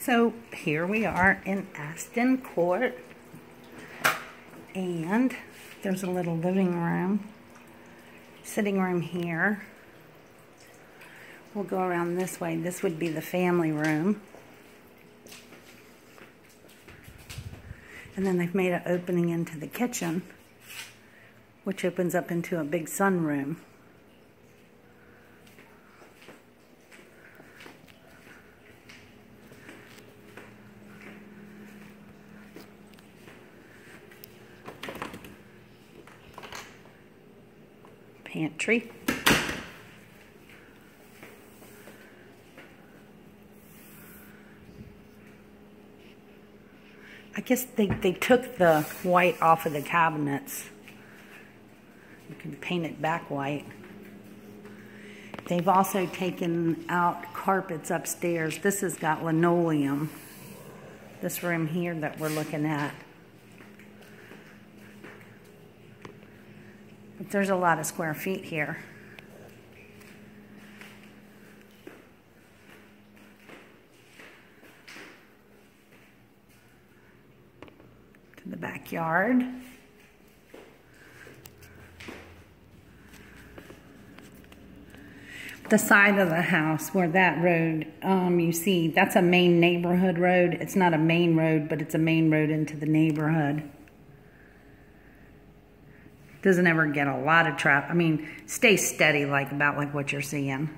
So here we are in Aston Court. And there's a little living room, sitting room here. We'll go around this way. This would be the family room. And then they've made an opening into the kitchen, which opens up into a big sunroom. Pantry. I guess they, they took the white off of the cabinets. You can paint it back white. They've also taken out carpets upstairs. This has got linoleum. This room here that we're looking at. But there's a lot of square feet here. To the backyard. the side of the house where that road um, you see that's a main neighborhood road it's not a main road but it's a main road into the neighborhood doesn't ever get a lot of traffic. I mean, stay steady like about like what you're seeing.